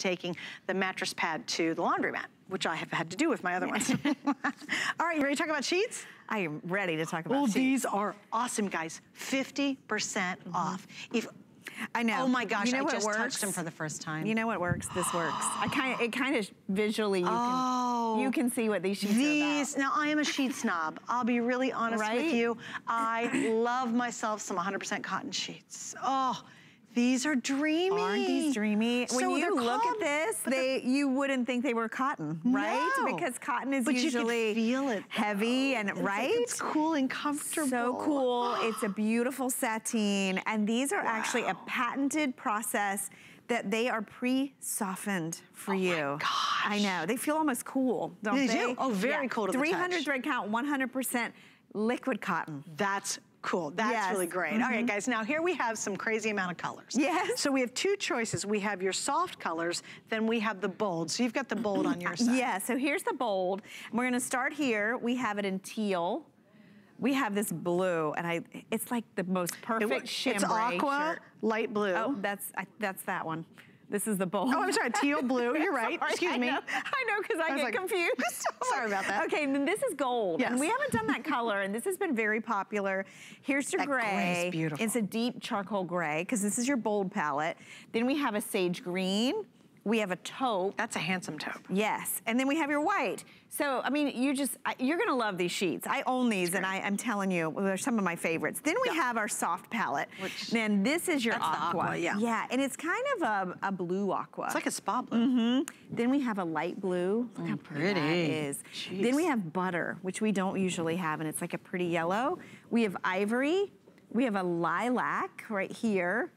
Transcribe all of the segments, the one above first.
taking the mattress pad to the laundromat, which I have had to do with my other ones. All right, you ready to talk about sheets? I am ready to talk about oh, sheets. these are awesome, guys. 50% mm -hmm. off. If I know. Oh my gosh, you know I just works? touched them for the first time. You know what works? This works. I kind of, it kind of visually, you, oh, can, you can see what these sheets these, Now, I am a sheet snob. I'll be really honest right? with you. I love myself some 100% cotton sheets. Oh, these are dreamy. Aren't these dreamy? So when you look called, at this, they you wouldn't think they were cotton, right? No. Because cotton is but usually feel it, heavy oh, and it's right. Like it's cool and comfortable. So cool. it's a beautiful sateen, and these are wow. actually a patented process that they are pre-softened for oh you. gosh. I know. They feel almost cool, don't they? They do. Oh, very yeah. cool to 300 thread count, 100% liquid cotton. That's Cool, that's yes. really great. Mm -hmm. All right, mm-hmm. guys, now here we have some crazy amount of colors. Yes. So we have two choices. We have your soft colors, then we have the bold. So you've got the bold on your side. Yeah, so here's the bold. We're gonna start here. We have it in teal. We have this blue, and I it's like the most perfect it, It's aqua, shirt. light blue. Oh, that's I, that's that one. This is the bold. Oh, I'm sorry, teal blue. You're right. sorry, Excuse I me. Know, I know, because I, I get like, confused. sorry about that. Okay, then this is gold. Yes. And we haven't done that color, and this has been very popular. Here's your that gray. beautiful. It's a deep charcoal gray, because this is your bold palette. Then we have a sage green. We have a taupe. That's a handsome taupe. Yes, and then we have your white. So, I mean, you just, you're gonna love these sheets. I own these and I, am telling you, they're some of my favorites. Then we yeah. have our soft palette. Which, and this is your aqua. aqua. Yeah. Yeah, and it's kind of a, a, blue aqua. It's like a spa blue. Mm -hmm. Then we have a light blue. Look mm, how pretty, pretty that is. Jeez. Then we have butter, which we don't usually have, and it's like a pretty yellow. We have ivory. We have a lilac right here.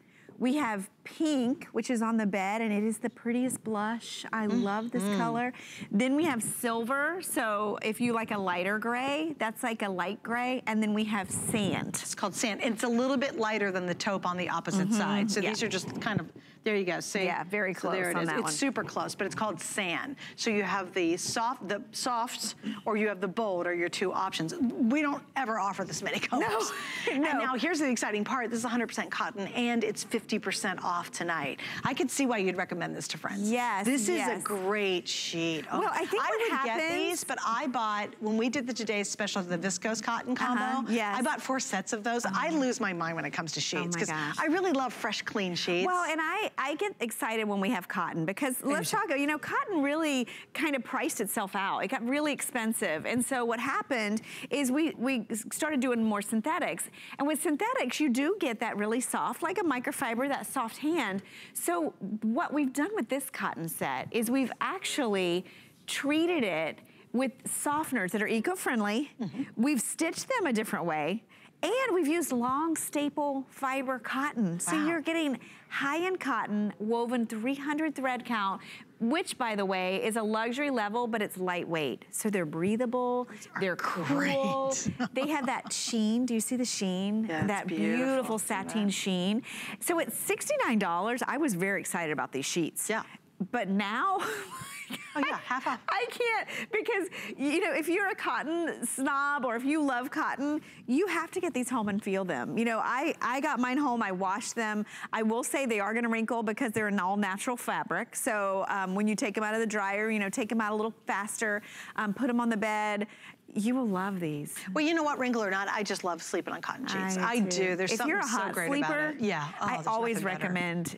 We have pink, which is on the bed, and it is the prettiest blush. I mm. love this mm. color. Then we have silver, so if you like a lighter gray, that's like a light gray, and then we have sand. It's called sand. It's a little bit lighter than the taupe on the opposite mm -hmm. side. So yeah. these are just kind of, there you go, see? Yeah, very close so there it on is. that it's one. super close, but it's called sand. So you have the soft, the softs, or you have the bold are your two options. We don't ever offer this many colors. No, no. And now here's the exciting part. This is 100% cotton, and it's 50% off off tonight. I could see why you'd recommend this to friends. Yes, This is yes. a great sheet. Oh, well, I think I would happens... get these, but I bought, when we did the Today's Special, the viscose cotton combo, uh -huh, yes. I bought four sets of those. -huh. I uh-huh. lose my mind when it comes to sheets because oh I really love fresh, clean sheets. Well, and I, I get excited when we have cotton because let's talk, you know, cotton really kind of priced itself out. It got really expensive. And so what happened is we, we started doing more synthetics. And with synthetics, you do get that really soft, like a microfiber, that soft hand. So what we've done with this cotton set is we've actually treated it with softeners that are eco-friendly. Mm -hmm. We've stitched them a different way. And we've used long staple fiber cotton. Wow. So you're getting high-end cotton, woven 300 thread count, which by the way is a luxury level, but it's lightweight. So they're breathable, they're cool. they have that sheen, do you see the sheen? Yeah, that beautiful, beautiful sateen sheen. So at $69, I was very excited about these sheets. Yeah. But now, Oh yeah, half off. I can't, because, you know, if you're a cotton snob or if you love cotton, you have to get these home and feel them. You know, I, I got mine home, I washed them. I will say they are gonna wrinkle because they're an all natural fabric. So um, when you take them out of the dryer, you know, take them out a little faster, um, put them on the bed, you will love these. Well, you know what, wrinkle or not, I just love sleeping on cotton sheets. I, I do. There's if something you're a hot so great sleeper, about it. Yeah. Oh, I always recommend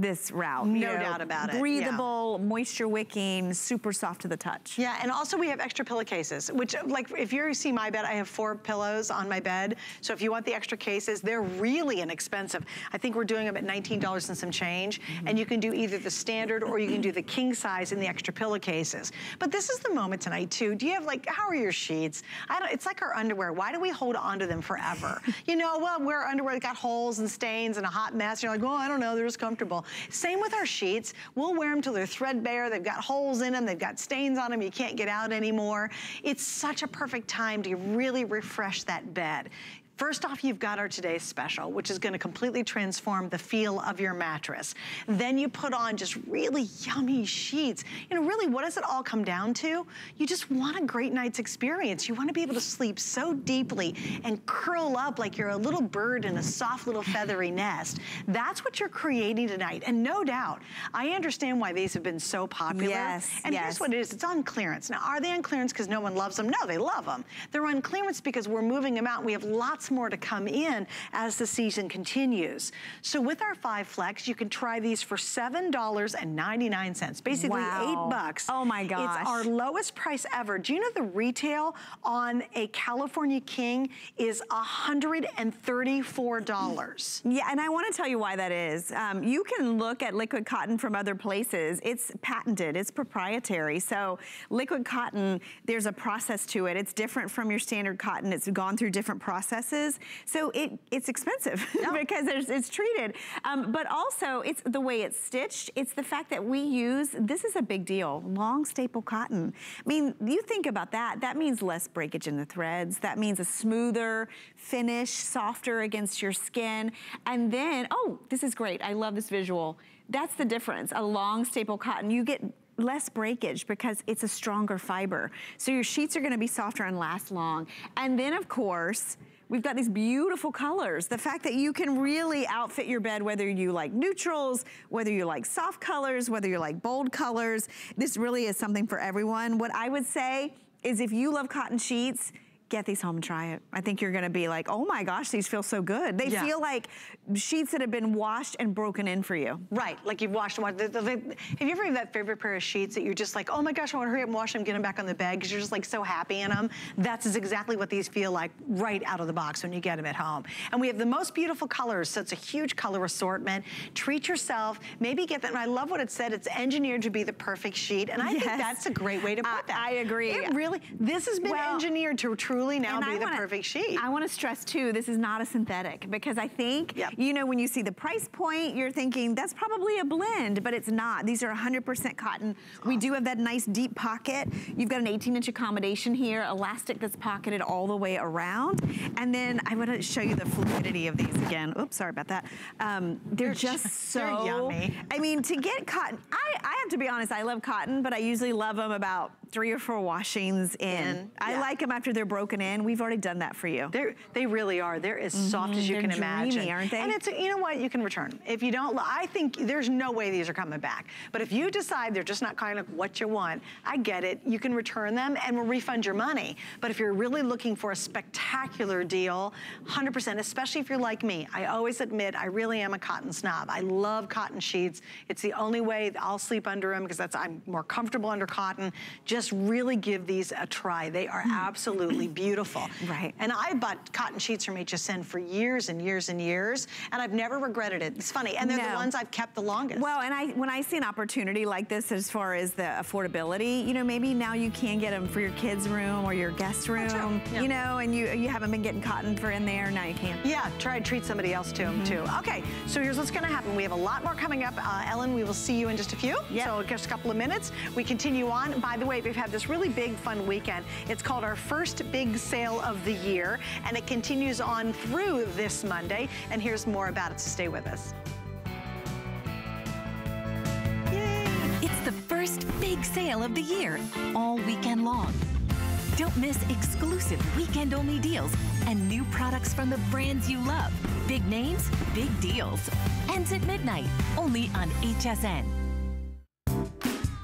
this route. No know, doubt about it. Breathable, yeah. moisture wicking, super soft to the touch. Yeah, and also we have extra pillowcases, which like if you see my bed, I have four pillows on my bed. So if you want the extra cases, they're really inexpensive. I think we're doing them at $19 and some change. Mm -hmm. And you can do either the standard or you can do the king size in the extra pillowcases. But this is the moment tonight too. Do you have like, how are your sheets? I don't, it's like our underwear. Why do we hold on to them forever? you know, well, wear underwear that got holes and stains and a hot mess. You're like, oh, I don't know, they're just comfortable. Same with our sheets. We'll wear them till they're threadbare. They've got holes in them. They've got stains on them. You can't get out anymore. It's such a perfect time to really refresh that bed First off, you've got our today's special, which is gonna completely transform the feel of your mattress. Then you put on just really yummy sheets. You know, really, what does it all come down to? You just want a great night's experience. You wanna be able to sleep so deeply and curl up like you're a little bird in a soft little feathery nest. That's what you're creating tonight. And no doubt, I understand why these have been so popular. Yes, And yes. here's what it is, it's on clearance. Now, are they on clearance because no one loves them? No, they love them. They're on clearance because we're moving them out. We have lots more to come in as the season continues. So with our five flex, you can try these for $7.99, basically Wow. eight bucks. Oh my gosh. It's our lowest price ever. Do you know the retail on a California King is $134? Yeah, and I want to tell you why that is. Um, you can look at liquid cotton from other places. It's patented, it's proprietary. So liquid cotton, there's a process to it. It's different from your standard cotton. It's gone through different processes. So it, it's expensive because there's, it's treated. Um, but also, it's the way it's stitched. It's the fact that we use, this is a big deal, long staple cotton. I mean, you think about that. That means less breakage in the threads. That means a smoother finish, softer against your skin. And then, oh, this is great. I love this visual. That's the difference. A long staple cotton, you get less breakage because it's a stronger fiber. So your sheets are gonna be softer and last long. And then of course, We've got these beautiful colors. The fact that you can really outfit your bed, whether you like neutrals, whether you like soft colors, whether you like bold colors. This really is something for everyone. What I would say is if you love cotton sheets, get these home and try it. I think you're gonna be like, oh my gosh, these feel so good. They Yeah. feel like sheets that have been washed and broken in for you. Right, like you've washed them. the- the- the- Have you ever had that favorite pair of sheets that you're just like, oh my gosh, I want to hurry up and wash them, get them back on the bed because you're just like so happy in them? That's exactly what these feel like right out of the box when you get them at home. And we have the most beautiful colors, so it's a huge color assortment. Treat yourself, maybe get them. And I love what it said. It's engineered to be the perfect sheet, and I think that's a great way to put I- that. I agree. It really, this has been Well, engineered to truly now And be I the wanna- perfect sheet. I want to stress too, this is not a synthetic because I think, Yep. you know, when you see the price point, you're thinking that's probably a blend, but it's not. These are 100% cotton. We do have that nice deep pocket. You've got an 18 inch accommodation here, elastic that's pocketed all the way around. And then I want to show you the fluidity of these again. Oops, sorry about that. Um, they're, They're just ju- so they're yummy. I mean, to get cotton, I, I have to be honest, I love cotton, but I usually love them about three or four washings in. In, I like them after they're broken in. We've already done that for you. They're, they really are. They're as mm-hmm. soft as you. They're can dreamy, imagine. aren't they? And it's, you know what, you can return. If you don't, I think there's no way these are coming back. But if you decide they're just not kind of what you want, I get it. You can return them and we'll refund your money. But if you're really looking for a spectacular deal, 100%, especially if you're like me, I always admit I really am a cotton snob. I love cotton sheets. It's the only way I'll sleep under them because that's I'm more comfortable under cotton. Just really give these a try. They are absolutely beautiful. Hmm. Right. And I bought cotton sheets from HSN for years and years and years, and I've never regretted it. It's funny, and they're the ones I've kept the longest. Well, and I when I see an opportunity like this as far as the affordability, you know, maybe now you can get them for your kids' room or your guest room, true. Yeah. you know, and you you haven't been getting cotton for in there, now you can. yeah, try to treat somebody else to them too. Okay, so here's what's gonna happen. We have a lot more coming up. Uh, Ellen, we will see you in just a few. Yep. So just a couple of minutes. We continue on. By the way, we've had this really big fun weekend. It's called our first big sale of the year, and it continues on through this Monday. And here's more about it, so stay with us. Yay! It's the first big sale of the year, all weekend long. Don't miss exclusive weekend only deals and new products from the brands you love. Big names, big deals. Ends at midnight, only on HSN.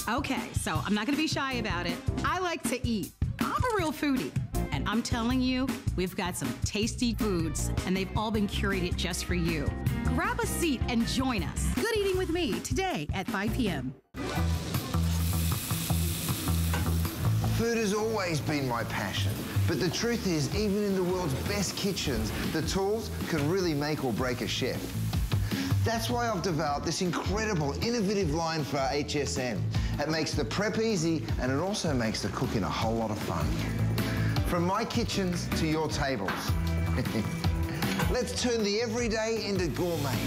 Okay, so I'm not gonna be shy about it. I like to eat. I'm a real foodie. And I'm telling you, we've got some tasty foods, and they've all been curated just for you. Grab a seat and join us. Good eating with me today at 5 p.m. Food has always been my passion, but the truth is, even in the world's best kitchens, the tools can really make or break a chef. That's why I've developed this incredible, innovative line for HSN. It makes the prep easy, and it also makes the cooking a whole lot of fun. From my kitchens to your tables. Let's turn the everyday into gourmet.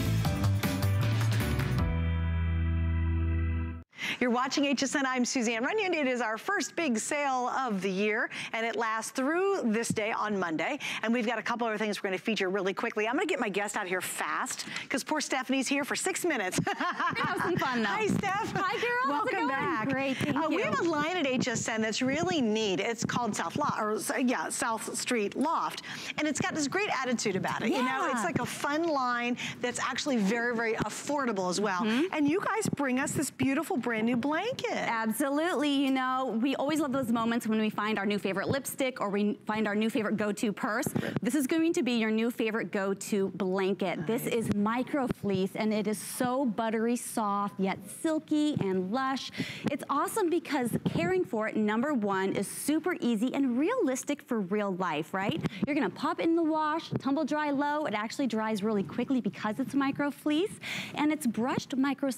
You're watching HSN. I'm Suzanne Runyan. It is our first big sale of the year, and it lasts through this day on Monday. And we've got a couple other things we're going to feature really quickly. I'm going to get my guest out here fast because poor Stephanie's here for six minutes. have some fun though. Hi, Steph. Hi, girl. Welcome back. Great, thank uh, you. We have a line at HSN that's really neat. It's called South Loft, or yeah, South Street Loft, and it's got this great attitude about it. Yeah. You know, it's like a fun line that's actually very, very affordable as well. Mm-hmm. And you guys bring us this beautiful brand new blanket. Absolutely, you know, we always love those moments when we find our new favorite lipstick or we find our new favorite go-to purse. This is going to be your new favorite go-to blanket. This is micro fleece and it is so buttery soft yet silky and lush. It's awesome because caring for it, number one, is super easy and realistic for real life, right? You're gonna pop it in the wash, tumble dry low. It actually dries really quickly because it's micro fleece and it's brushed micro,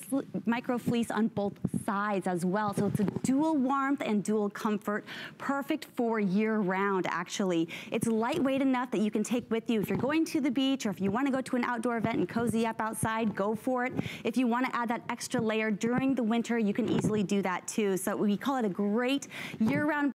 micro fleece on both sides as well. So it's a dual warmth and dual comfort, perfect for year round actually. It's lightweight enough that you can take with you if you're going to the beach or if you wanna go to an outdoor event and cozy up outside, go for it. If you wanna add that extra layer during the winter, you can easily do that too. So we call it a great year round